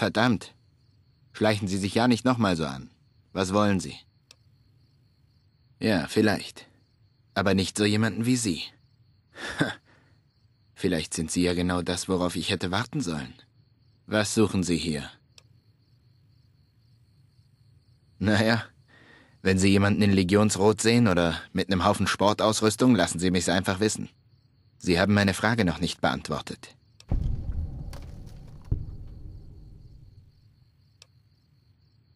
Verdammt. Schleichen Sie sich ja nicht nochmal so an. Was wollen Sie? Ja, vielleicht. Aber nicht so jemanden wie Sie. Vielleicht sind Sie ja genau das, worauf ich hätte warten sollen. Was suchen Sie hier? Naja, wenn Sie jemanden in Legionsrot sehen oder mit einem Haufen Sportausrüstung, lassen Sie mich's einfach wissen. Sie haben meine Frage noch nicht beantwortet.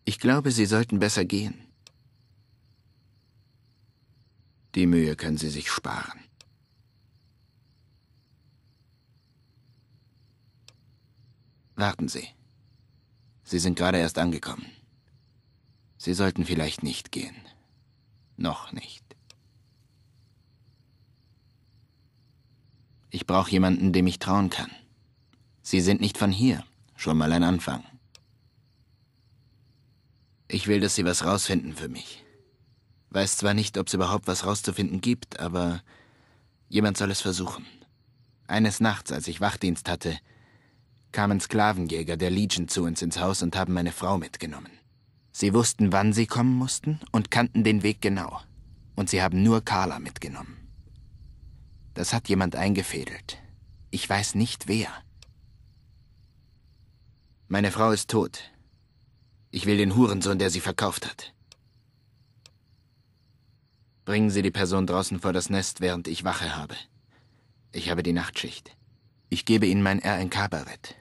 Ich glaube, Sie sollten besser gehen. Die Mühe können Sie sich sparen. Warten Sie. Sie sind gerade erst angekommen. Sie sollten vielleicht nicht gehen. Noch nicht. Ich brauche jemanden, dem ich trauen kann. Sie sind nicht von hier. Schon mal ein Anfang. Ich will, dass Sie was rausfinden für mich. Weiß zwar nicht, ob es überhaupt was rauszufinden gibt, aber jemand soll es versuchen. Eines Nachts, als ich Wachdienst hatte, kamen Sklavenjäger der Legion zu uns ins Haus und haben meine Frau mitgenommen. Sie wussten, wann sie kommen mussten und kannten den Weg genau. Und sie haben nur Carla mitgenommen. Das hat jemand eingefädelt. Ich weiß nicht wer. Meine Frau ist tot. Ich will den Hurensohn, der sie verkauft hat. Bringen Sie die Person draußen vor das Nest, während ich Wache habe. Ich habe die Nachtschicht. Ich gebe Ihnen mein RNK-Barett.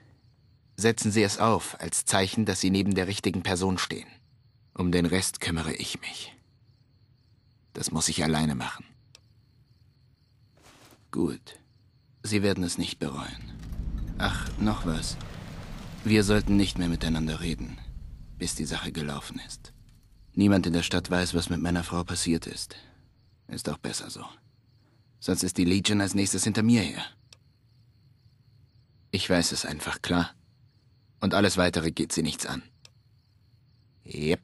Setzen Sie es auf, als Zeichen, dass Sie neben der richtigen Person stehen. Um den Rest kümmere ich mich. Das muss ich alleine machen. Gut. Sie werden es nicht bereuen. Ach, noch was. Wir sollten nicht mehr miteinander reden, bis die Sache gelaufen ist. Niemand in der Stadt weiß, was mit meiner Frau passiert ist. Ist auch besser so. Sonst ist die Legion als nächstes hinter mir her. Ich weiß es einfach, klar. Und alles weitere geht sie nichts an. Yep.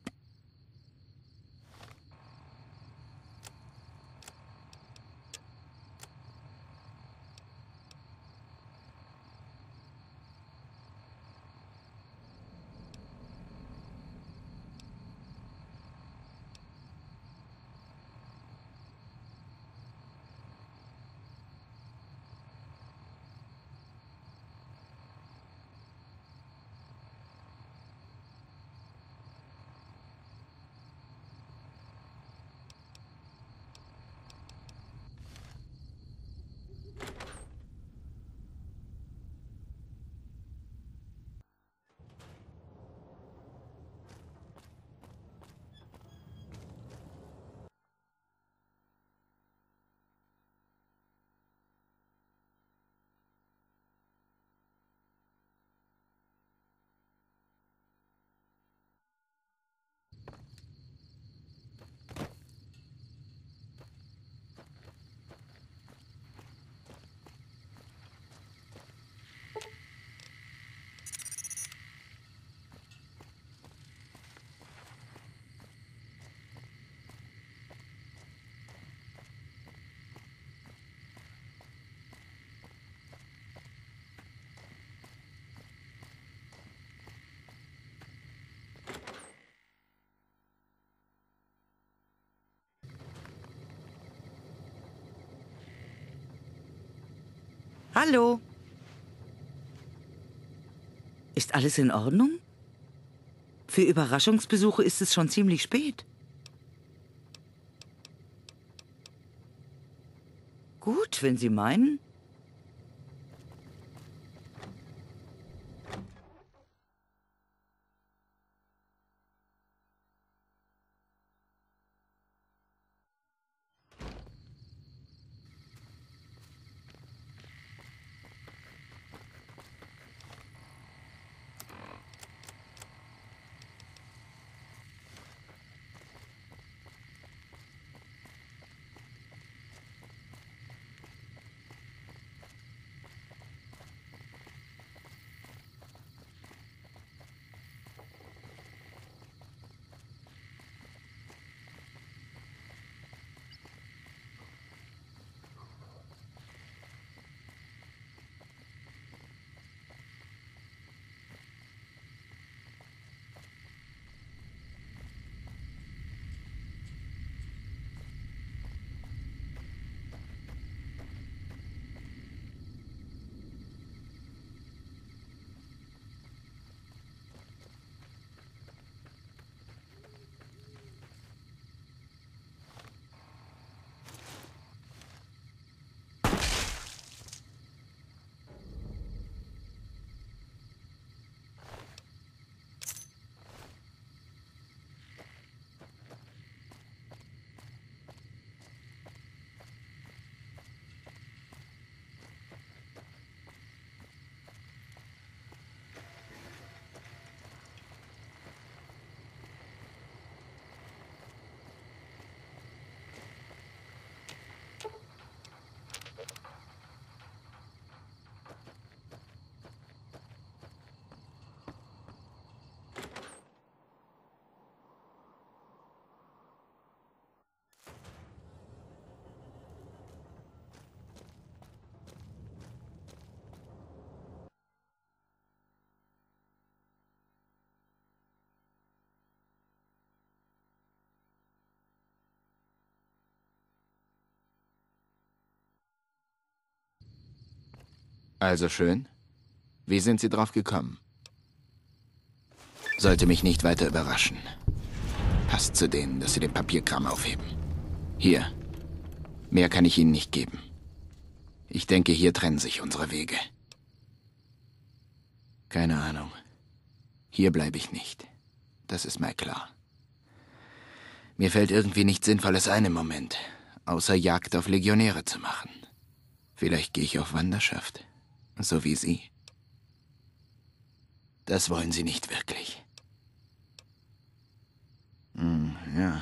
Hallo. Ist alles in Ordnung? Für Überraschungsbesuche ist es schon ziemlich spät. Gut, wenn Sie meinen. Also schön. Wie sind Sie drauf gekommen? Sollte mich nicht weiter überraschen. Passt zu denen, dass Sie den Papierkram aufheben. Hier. Mehr kann ich Ihnen nicht geben. Ich denke, hier trennen sich unsere Wege. Keine Ahnung. Hier bleibe ich nicht. Das ist mal klar. Mir fällt irgendwie nichts Sinnvolles ein im Moment, außer Jagd auf Legionäre zu machen. Vielleicht gehe ich auf Wanderschaft, so wie Sie. Das wollen Sie nicht wirklich. Hm, ja.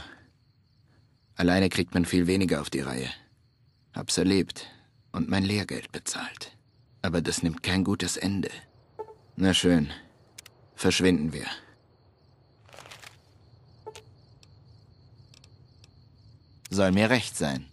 Alleine kriegt man viel weniger auf die Reihe. Hab's erlebt und mein Lehrgeld bezahlt. Aber das nimmt kein gutes Ende. Na schön. Verschwinden wir. Soll mir recht sein.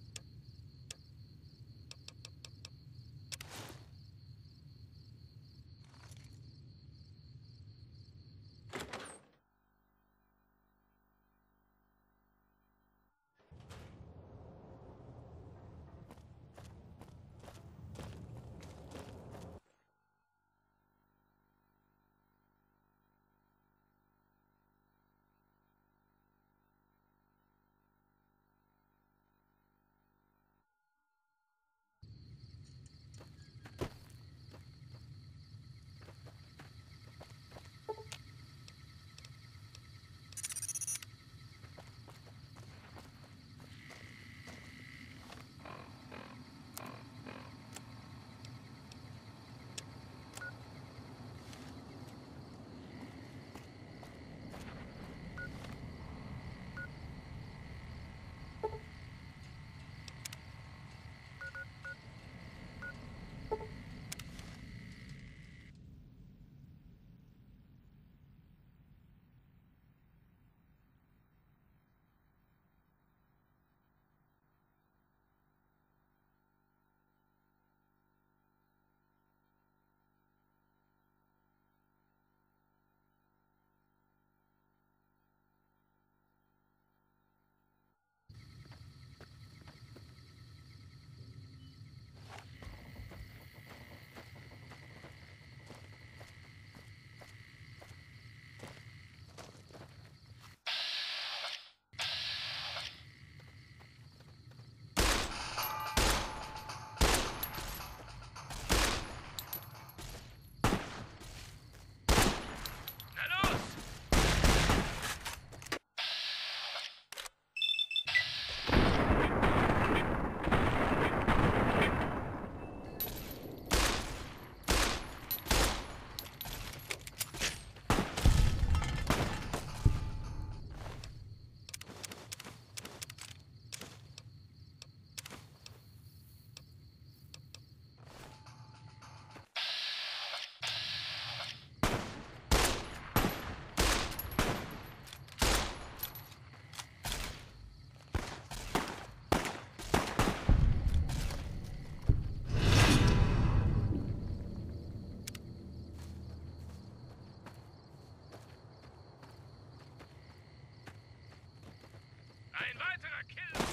Ein weiterer Kill!